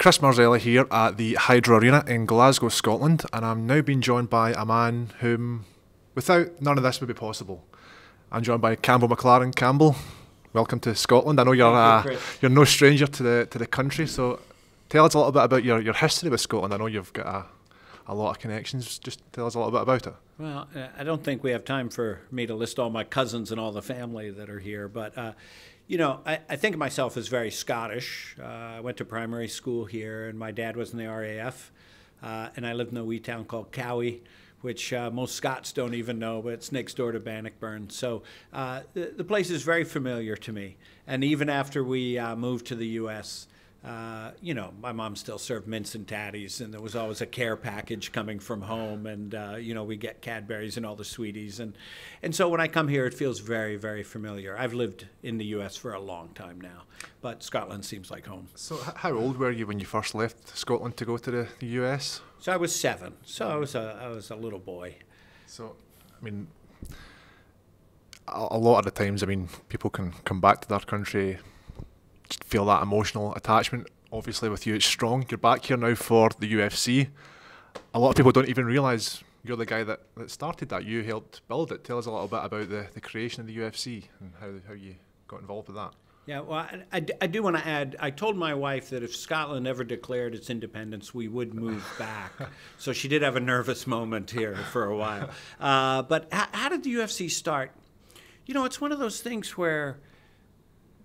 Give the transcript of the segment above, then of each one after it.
Chris Marzella here at the Hydro Arena in Glasgow, Scotland, and I'm now being joined by a man whom, without none of this, would be possible. I'm joined by Campbell McLaren. Campbell, welcome to Scotland. I know you're uh, you're no stranger to the to the country, so tell us a little bit about your, your history with Scotland. I know you've got a, a lot of connections. Just tell us a little bit about it. Well, I don't think we have time for me to list all my cousins and all the family that are here, but uh, you know, I, I, think of myself as very Scottish. Uh, I went to primary school here, and my dad was in the RAF, uh, and I lived in a wee town called Cowie, which uh, most Scots don't even know, but it's next door to Bannockburn. So uh, the, the, place is very familiar to me. And even after we uh, moved to the U.S., uh, you know, my mom still served mince and tatties, and there was always a care package coming from home, and uh, you know, we get Cadbury's and all the sweeties, and and so when I come here, it feels very, very familiar. I've lived in the U.S. for a long time now, but Scotland seems like home. So, how old were you when you first left Scotland to go to the, the U.S.? So I was seven. So I was a I was a little boy. So, I mean, a, a lot of the times, I mean, people can come back to their country feel that emotional attachment. Obviously, with you, it's strong. You're back here now for the UFC. A lot of people don't even realise you're the guy that, that started that. You helped build it. Tell us a little bit about the, the creation of the UFC and how, how you got involved with that. Yeah, well, I, I, I do want to add. I told my wife that if Scotland ever declared its independence, we would move back. so she did have a nervous moment here for a while. Uh, but how, how did the UFC start? You know, it's one of those things where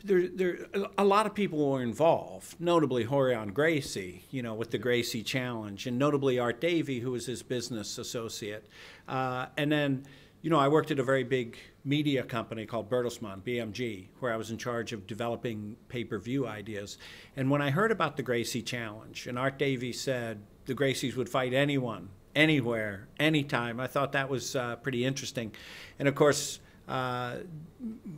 there, there, a lot of people were involved, notably Rorion Gracie, you know, with the Gracie Challenge, and notably Art Davie, who was his business associate. Uh, and then, you know, I worked at a very big media company called Bertelsmann, BMG, where I was in charge of developing pay-per-view ideas. And when I heard about the Gracie Challenge, and Art Davie said the Gracies would fight anyone, anywhere, anytime, I thought that was uh, pretty interesting. And of course, uh,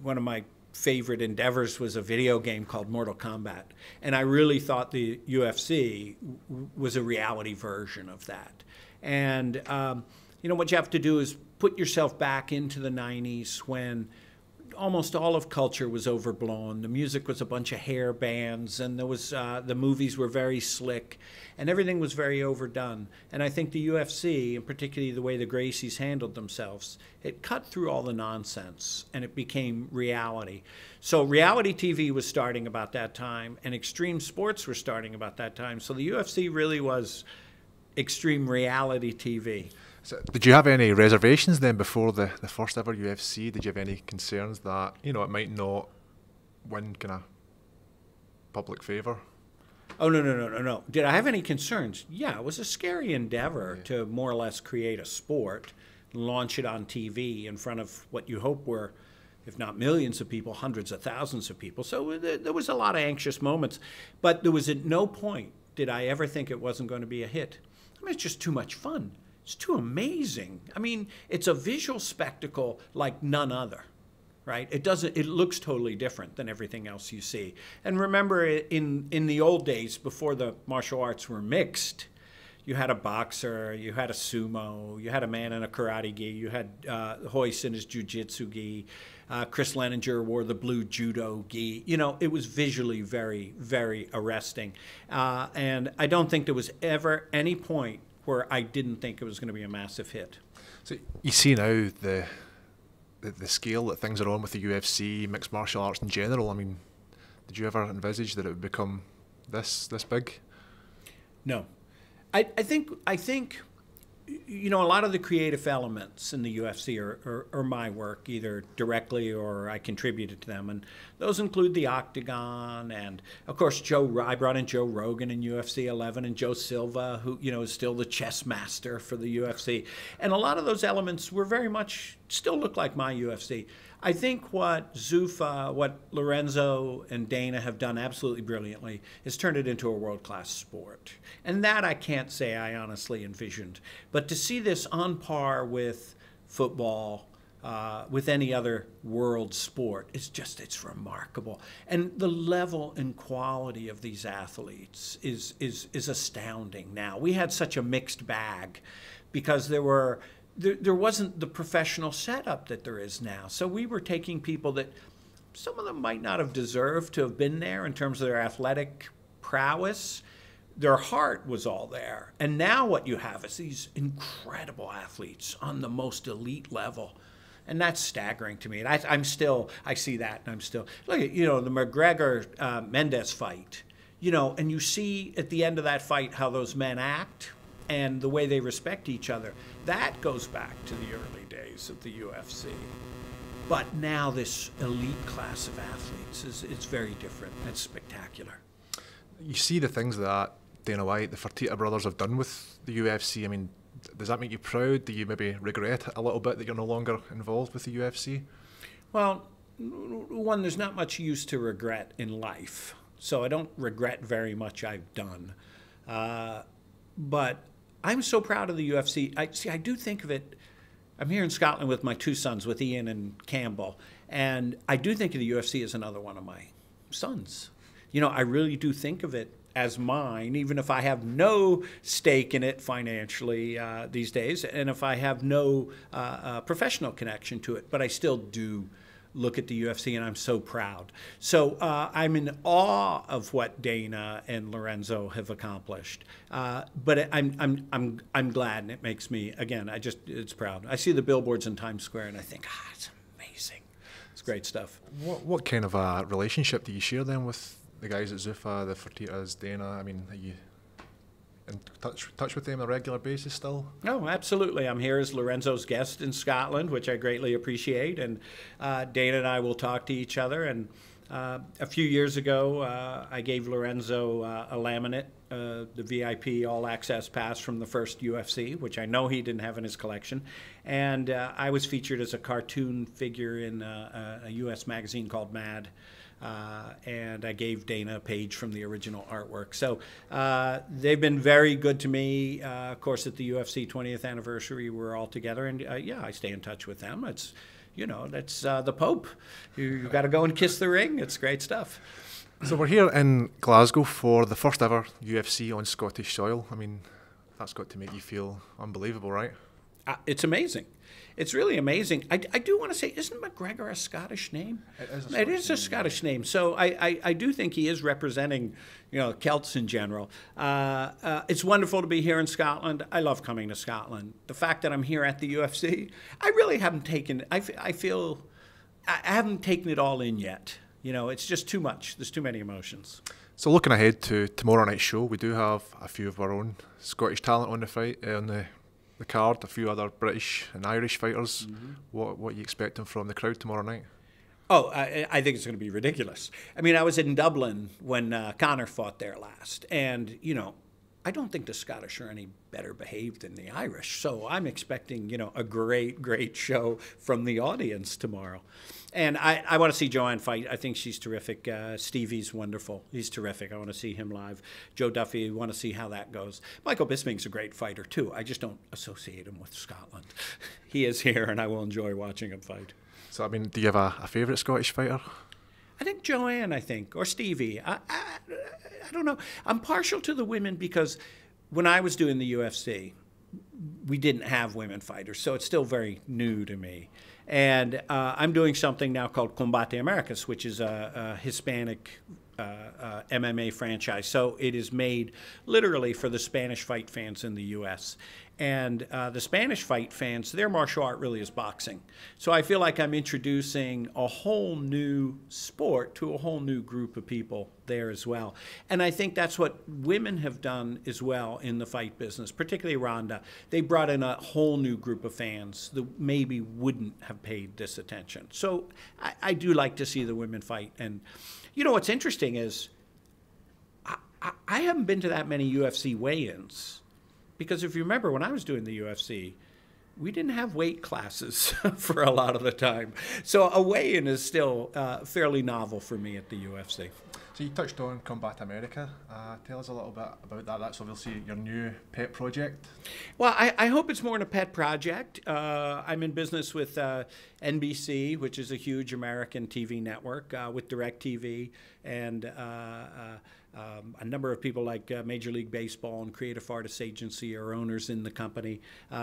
one of my favorite endeavors was a video game called Mortal Kombat. And I really thought the UFC was a reality version of that. And, um, you know, what you have to do is put yourself back into the 90s when almost all of culture was overblown. The music was a bunch of hair bands, and there was uh, the movies were very slick, and everything was very overdone. And I think the UFC, and particularly the way the Gracies handled themselves, it cut through all the nonsense, and it became reality. So reality TV was starting about that time, and extreme sports were starting about that time. So the UFC really was extreme reality TV. So did you have any reservations then before the, the first ever UFC? Did you have any concerns that you know it might not win kind of public favour? Oh no no no no no! Did I have any concerns? Yeah, it was a scary endeavor yeah. to more or less create a sport, launch it on TV in front of what you hope were, if not millions of people, hundreds of thousands of people. So uh, there was a lot of anxious moments, but there was at no point did I ever think it wasn't going to be a hit. I mean, it's just too much fun. It's too amazing. I mean, it's a visual spectacle like none other, right? It doesn't. It looks totally different than everything else you see. And remember, in in the old days, before the martial arts were mixed, you had a boxer, you had a sumo, you had a man in a karate gi, you had uh, Royce in his jujitsu gi. Uh, Chris Leininger wore the blue judo gi. You know, it was visually very, very arresting. Uh, and I don't think there was ever any point where I didn't think it was going to be a massive hit. So you see now the, the, the scale that things are on with the UFC, mixed martial arts in general. I mean, did you ever envisage that it would become this this big? No, I, I think I think you know, a lot of the creative elements in the UFC are, are, are, my work, either directly or I contributed to them. And those include the Octagon and, of course, Joe. I brought in Joe Rogan in UFC 11 and Joe Silva, who, you know, is still the chess master for the UFC. And a lot of those elements were very much, still look like my UFC. I think what Zuffa, what Lorenzo and Dana have done absolutely brilliantly is turned it into a world class sport. And that I can't say I honestly envisioned. But to see this on par with football, uh, with any other world sport, it's just, it's remarkable. And the level and quality of these athletes is, is, is astounding now. We had such a mixed bag because there were there, there wasn't the professional setup that there is now. So we were taking people that some of them might not have deserved to have been there in terms of their athletic prowess. their heart was all there. And now what you have is these incredible athletes on the most elite level. And that's staggering to me. And I, am still, I see that and I'm still, look at, you know, the McGregor uh, Mendes fight, you know, and you see at the end of that fight how those men act and the way they respect each other. That goes back to the early days of the UFC. But now this elite class of athletes is it's very different. It's spectacular. You see the things that Dana White, the Fertitta brothers have done with the UFC. I mean, does that make you proud? Do you maybe regret a little bit that you're no longer involved with the UFC? Well, one, there's not much use to regret in life. So I don't regret very much I've done. Uh, but I'm so proud of the UFC. I see. I do think of it. I'm here in Scotland with my two sons, with Ian and Campbell, and I do think of the UFC as another one of my sons. You know, I really do think of it as mine, even if I have no stake in it financially uh, these days, and if I have no uh, uh, professional connection to it, but I still do look at the UFC, and I'm so proud. So uh, I'm in awe of what Dana and Lorenzo have accomplished. Uh, but I'm I'm I'm I'm glad, and it makes me again. I just it's proud. I see the billboards in Times Square, and I think, ah, it's amazing. It's great stuff. What what kind of a relationship do you share then with the guys at Zuffa, the Fertittas, Dana? I mean, you in touch touch with them on a regular basis still? No, absolutely. I'm here as Lorenzo's guest in Scotland, which I greatly appreciate. And uh, Dana and I will talk to each other. And uh, a few years ago, uh, I gave Lorenzo uh, a laminate, uh, the VIP All Access Pass from the first UFC, which I know he didn't have in his collection. And uh, I was featured as a cartoon figure in a, a U.S. magazine called Mad. Uh, and I gave Dana a page from the original artwork. So uh, they've been very good to me. Uh, of course, at the UFC 20th anniversary, we're all together, and uh, yeah, I stay in touch with them. It's, you know, that's uh, the Pope. You, you got to go and kiss the ring. It's great stuff. So we're here in Glasgow for the first ever UFC on Scottish soil. I mean, that's got to make you feel unbelievable, right? Uh, it's amazing. It's really amazing. I, I do want to say, isn't McGregor a Scottish name? It is a It is Scottish a name, Scottish name. So I, I, I do think he is representing, you know, Celts in general. Uh, uh, it's wonderful to be here in Scotland. I love coming to Scotland. The fact that I'm here at the UFC, I really haven't taken. I, f- I feel I haven't taken it all in yet. You know, it's just too much. There's too many emotions. So looking ahead to tomorrow night's show, we do have a few of our own Scottish talent on the fight uh, on the the card. A few other British and Irish fighters. Mm-hmm. What what are you expecting from the crowd tomorrow night? Oh, I, I think it's going to be ridiculous. I mean, I was in Dublin when uh, Conor fought there last, and you know, I don't think the Scottish are any better behaved than the Irish. So I'm expecting, you know, a great, great show from the audience tomorrow. And I, I want to see Joanne fight. I think she's terrific. Uh, Stevie's wonderful. He's terrific. I want to see him live. Joe Duffy, I want to see how that goes. Michael Bisping's a great fighter, too. I just don't associate him with Scotland. he is here, and I will enjoy watching him fight. So I mean, do you have a, a favourite Scottish fighter? I think Joanne, I think, or Stevie. I, I, I don't know. I'm partial to the women because when I was doing the UFC, we didn't have women fighters, so it's still very new to me. And uh, I'm doing something now called Combate Americas, which is a, a Hispanic uh, uh, MMA franchise. So it is made literally for the Spanish fight fans in the U.S. And uh, the Spanish fight fans, their martial art really is boxing. So I feel like I'm introducing a whole new sport to a whole new group of people there as well. And I think that's what women have done as well in the fight business, particularly Ronda. They brought in a whole new group of fans that maybe wouldn't have paid this attention. So I, I do like to see the women fight. And you know what's interesting is I, I, I haven't been to that many UFC weigh ins because if you remember when I was doing the UFC, we didn't have weight classes for a lot of the time. So a weigh-in is still uh, fairly novel for me at the UFC. So you touched on Combat America. Uh, tell us a little bit about that. That's obviously your new pet project. Well, I, I hope it's more than a pet project. Uh, I'm in business with uh, NBC, which is a huge American TV network, uh, with DirecTV and uh, uh, um, a number of people like Major League Baseball and Creative Artists Agency are owners in the company.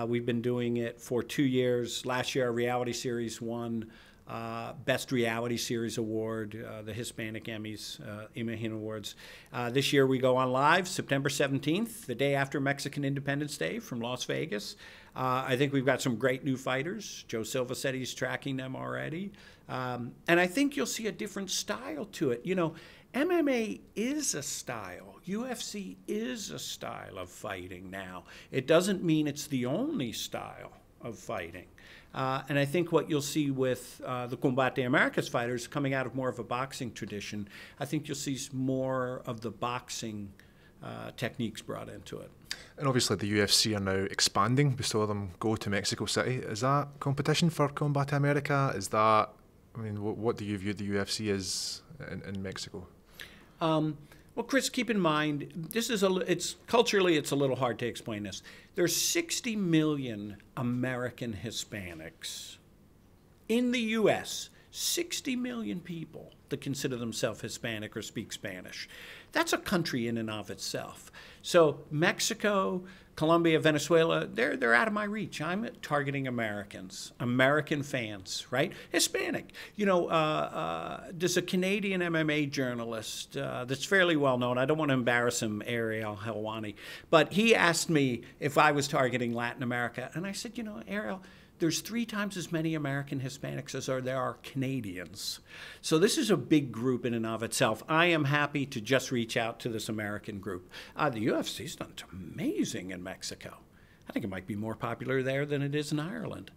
We've been doing it for two years. Last year, our reality series won uh, Best Reality Series Award, uh, the Hispanic Emmys, uh, Emmy Awards. Uh, this year we go on live September 17th, the day after Mexican Independence Day from Las Vegas. Uh, I think we've got some great new fighters. Joe Silva said he's tracking them already. Um, and I think you'll see a different style to it. You know, MMA is a style. UFC is a style of fighting now. It doesn't mean it's the only style of fighting. Uh, and I think what you'll see with uh, the Combate Americas fighters coming out of more of a boxing tradition, I think you'll see more of the boxing uh, techniques brought into it. And obviously, the UFC are now expanding. We saw them go to Mexico City. Is that competition for Combate America? Is that, I mean, what, what do you view the UFC as in, in Mexico? Um, well, Chris, keep in mind this is a it's culturally it's a little hard to explain this. There's 60 million American Hispanics in the U.S. 60 million people that consider themselves Hispanic or speak Spanish. That's a country in and of itself. So Mexico, Colombia, Venezuela, they're, they're out of my reach. I'm targeting Americans, American fans, right? Hispanic. You know, uh, uh, there's a Canadian MMA journalist uh, that's fairly well known. I don't want to embarrass him, Ariel Helwani, but he asked me if I was targeting Latin America. And I said, you know, Ariel, there's three times as many American Hispanics as are there are Canadians. So this is a big group in and of itself. I am happy to just reach out to this American group. Uh, the UFC's done amazing in Mexico. I think it might be more popular there than it is in Ireland.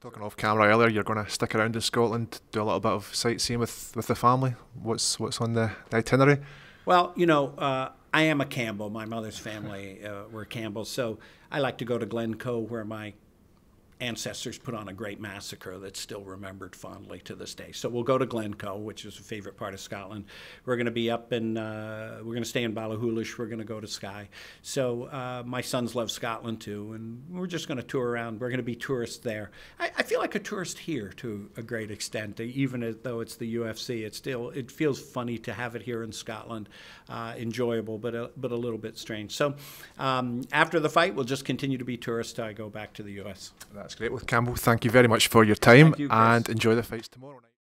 Talking off camera earlier, you're going to stick around in Scotland, do a little bit of sightseeing with, with the family. What's what's on the, the itinerary? Well, you know, uh, I am a Campbell. My mother's family uh, were Campbells, so I like to go to Glencoe, where my ancestors put on a great massacre that's still remembered fondly to this day. So we'll go to Glencoe, which is a favorite part of Scotland. We're going to be up in, uh, we're going to stay in Ballachulish. We're going to go to Skye. So uh, my sons love Scotland too, and we're just going to tour around. We're going to be tourists there. I, I, feel like a tourist here to a great extent, even though it's the UFC. It still it feels funny to have it here in Scotland, uh, enjoyable, but a, but a little bit strange. So um, after the fight, we'll just continue to be tourists I go back to the U.S. great with Campbell. Thank you very much for your time you, and enjoy the fights tomorrow night.